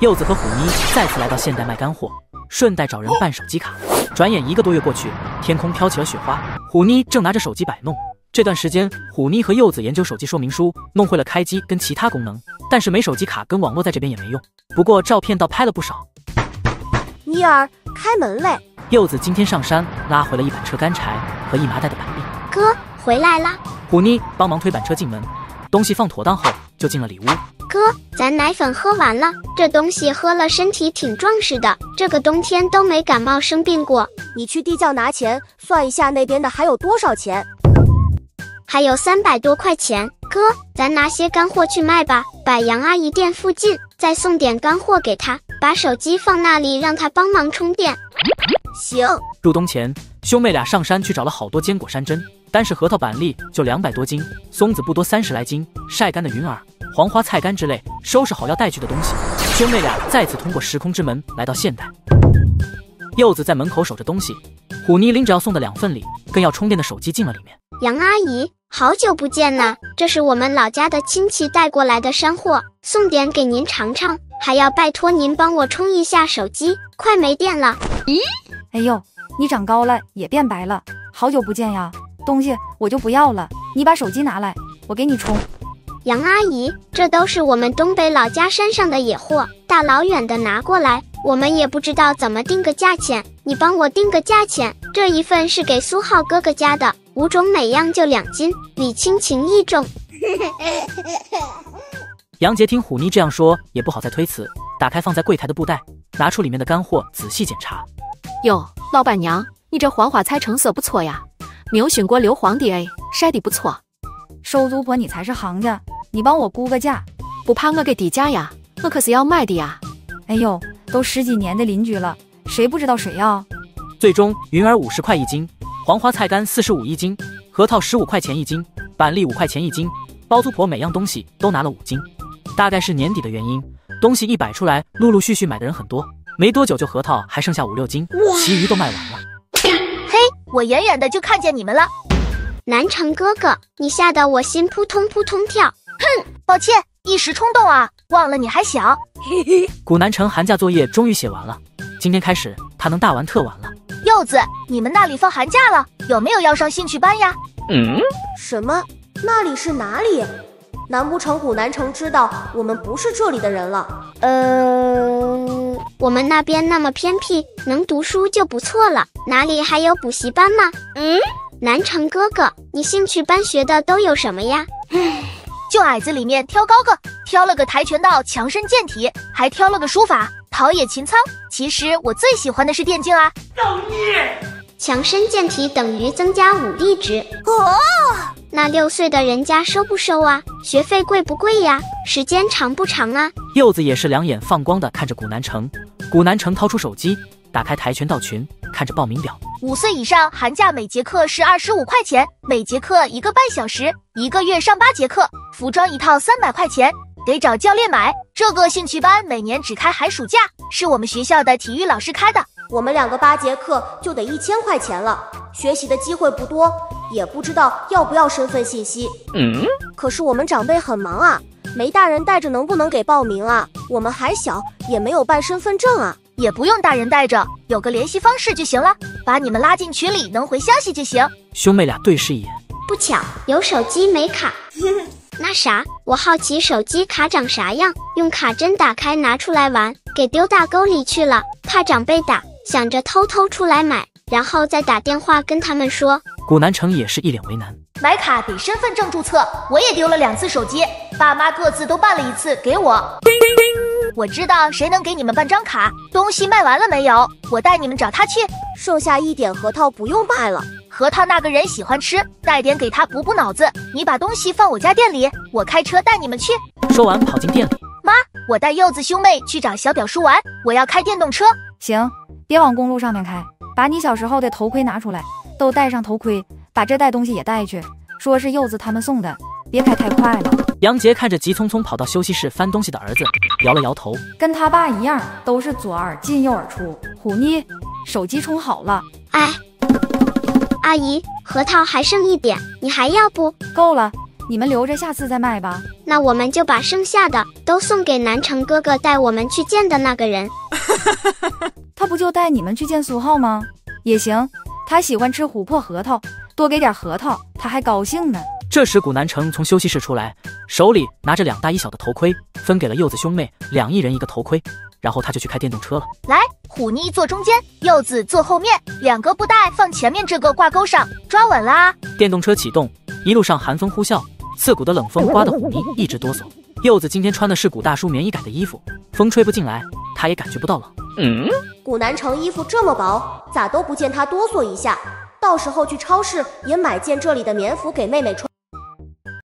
柚子和虎妮再次来到现代卖干货，顺带找人办手机卡。转眼一个多月过去，天空飘起了雪花。虎妮正拿着手机摆弄。这段时间，虎妮和柚子研究手机说明书，弄会了开机跟其他功能，但是没手机卡跟网络在这边也没用。不过照片倒拍了不少。妮儿，开门嘞！柚子今天上山拉回了一板车干柴和一麻袋的板栗。哥回来啦！虎妮帮忙推板车进门，东西放妥当后就进了里屋。哥，咱奶粉喝完了，这东西喝了身体挺壮实的，这个冬天都没感冒生病过。你去地窖拿钱，算一下那边的还有多少钱？还有三百多块钱。哥，咱拿些干货去卖吧，摆杨阿姨店附近，再送点干货给她，把手机放那里，让她帮忙充电。行。入冬前，兄妹俩上山去找了好多坚果山珍，单是核桃、板栗就两百多斤，松子不多三十来斤，晒干的云耳、黄花菜干之类，收拾好要带去的东西。兄妹俩再次通过时空之门来到现代。柚子在门口守着东西，虎妮拎着要送的两份礼，跟要充电的手机进了里面。杨阿姨，好久不见呐！这是我们老家的亲戚带过来的山货，送点给您尝尝，还要拜托您帮我充一下手机，快没电了。咦？哎呦，你长高了也变白了，好久不见呀！东西我就不要了，你把手机拿来，我给你充。杨阿姨，这都是我们东北老家山上的野货，大老远的拿过来，我们也不知道怎么定个价钱，你帮我定个价钱。这一份是给苏浩哥哥家的。五种每样就两斤，礼轻情意重。杨杰听虎妮这样说，也不好再推辞，打开放在柜台的布袋，拿出里面的干货，仔细检查。哟，老板娘，你这黄花菜成色不错呀，没有熏过硫磺的哎，晒的不错。收租婆你才是行家，你帮我估个价，不怕我给低价呀？我可是要买的呀。哎呦，都十几年的邻居了，谁不知道谁要？最终，云儿五十块一斤。黄花菜干四十五一斤，核桃十五块钱一斤，板栗五块钱一斤。包租婆每样东西都拿了五斤，大概是年底的原因，东西一摆出来，陆陆续续买的人很多。没多久就核桃还剩下五六斤，其余都卖完了。嘿，我远远的就看见你们了，南城哥哥，你吓得我心扑通扑通跳。哼，抱歉，一时冲动啊，忘了你还小。嘿嘿，古南城寒假作业终于写完了，今天开始他能大玩特玩了。柚子，你们那里放寒假了，有没有要上兴趣班呀？嗯？什么？那里是哪里？难不成古南城知道我们不是这里的人了？呃，我们那边那么偏僻，能读书就不错了，哪里还有补习班吗？嗯？南城哥哥，你兴趣班学的都有什么呀？唉就矮子里面挑高个，挑了个跆拳道强身健体，还挑了个书法。陶冶情操。其实我最喜欢的是电竞啊！造孽！强身健体等于增加武力值哦。那六岁的人家收不收啊？学费贵不贵呀？时间长不长啊？柚子也是两眼放光的看着古南城。古南城掏出手机，打开跆拳道群，看着报名表。五岁以上寒假每节课是二十五块钱，每节课一个半小时，一个月上八节课，服装一套三百块钱。得找教练买这个兴趣班，每年只开寒暑假，是我们学校的体育老师开的。我们两个八节课就得一千块钱了，学习的机会不多，也不知道要不要身份信息。嗯，可是我们长辈很忙啊，没大人带着能不能给报名啊？我们还小，也没有办身份证啊，也不用大人带着，有个联系方式就行了，把你们拉进群里，能回消息就行。兄妹俩对视一眼，不巧有手机没卡。那啥，我好奇手机卡长啥样，用卡针打开拿出来玩，给丢大沟里去了，怕长辈打，想着偷偷出来买，然后再打电话跟他们说。古南城也是一脸为难，买卡得身份证注册，我也丢了两次手机，爸妈各自都办了一次给我。我知道谁能给你们办张卡，东西卖完了没有？我带你们找他去，剩下一点核桃不用卖了。核桃那个人喜欢吃，带点给他补补脑子。你把东西放我家店里，我开车带你们去。说完跑进店里。妈，我带柚子兄妹去找小表叔玩，我要开电动车。行，别往公路上面开，把你小时候的头盔拿出来，都戴上头盔，把这袋东西也带去，说是柚子他们送的，别开太快了。杨杰看着急匆匆跑到休息室翻东西的儿子，摇了摇头，跟他爸一样，都是左耳进右耳出。虎妮，手机充好了。哎。阿姨，核桃还剩一点，你还要不？够了，你们留着下次再卖吧。那我们就把剩下的都送给南城哥哥带我们去见的那个人。他不就带你们去见苏浩吗？也行，他喜欢吃琥珀核桃，多给点核桃，他还高兴呢。这时，古南城从休息室出来，手里拿着两大一小的头盔，分给了柚子兄妹两一人一个头盔，然后他就去开电动车了。来，虎妮坐中间，柚子坐后面，两个布袋放前面这个挂钩上，抓稳啦！电动车启动，一路上寒风呼啸，刺骨的冷风刮得虎妮一直哆嗦。柚子今天穿的是古大叔棉衣改的衣服，风吹不进来，他也感觉不到冷。嗯，古南城衣服这么薄，咋都不见他哆嗦一下？到时候去超市也买件这里的棉服给妹妹穿。